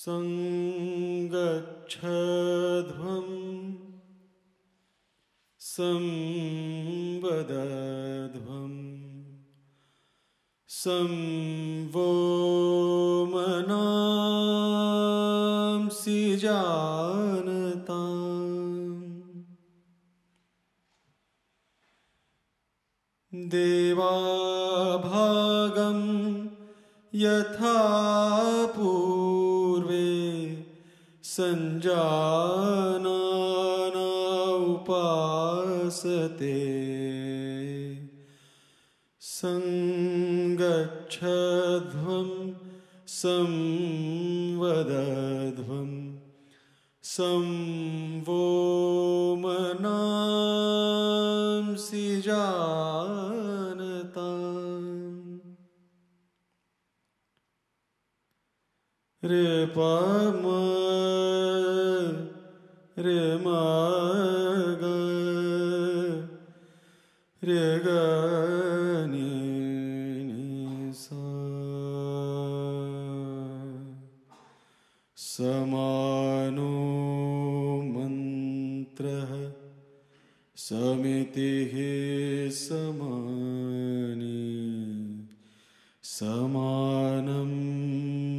सङ्गच्छध्वम् संवदध्वम् संवो मनांसि जानताम्। देवाभागं यथा पूर्वे सञ्जानाना उपासते सङ्गच्छध्वं संवदध्वं संवो मनांसि रे पे मा गे गनि समानो मन्त्रः समितिः समानि समानम्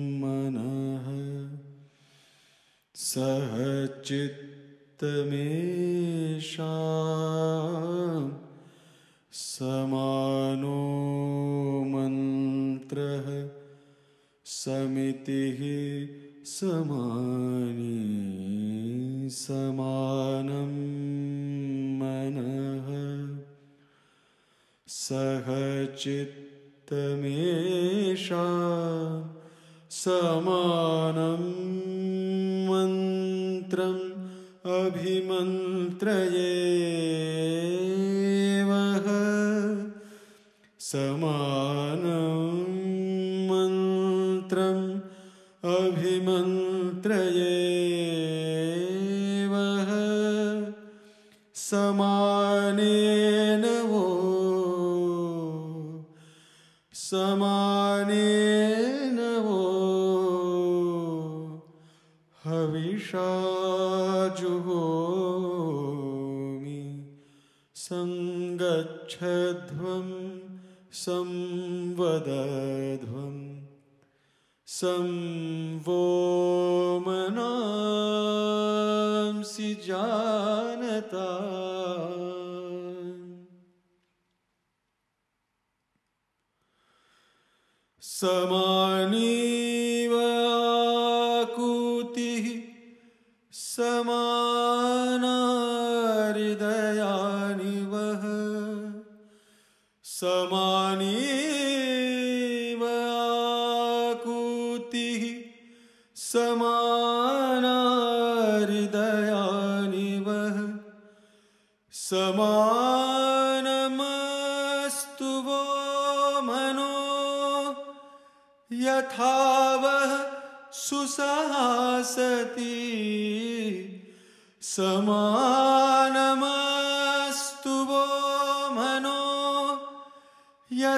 सह चित्तमेषां समानो मन्त्रः समितिः समानि समानं मनः सह चित्तमेषा समानं मन्त्रम् अभिमन्त्रयेवः समानं मन्त्रम् अभिमन्त्रयेवः समानेन वो समानेन वो हविषा जुहोमि सङ्गच्छध्वं संवदध्वं संवो मनांसि जानता। समानीव समानीव आकुतिः समाना हृदयानि वः मनो यथा वः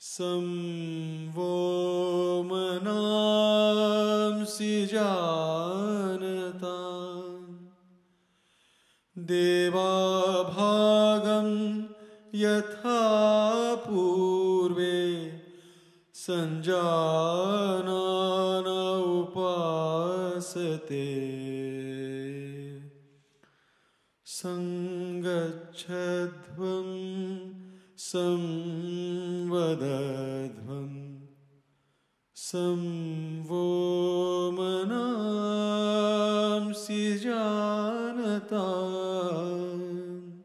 संवो मनांसि जानताम् देवाभागं यथा पूर्वे सञ्जानान उपासते सङ्गच्छध्वं संवदध्वं। संवो मनांसि जानताम्।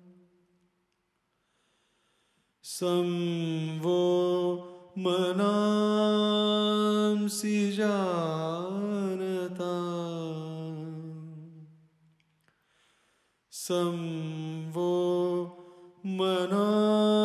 संवो मनांसि जानताम्। संवो मनांसि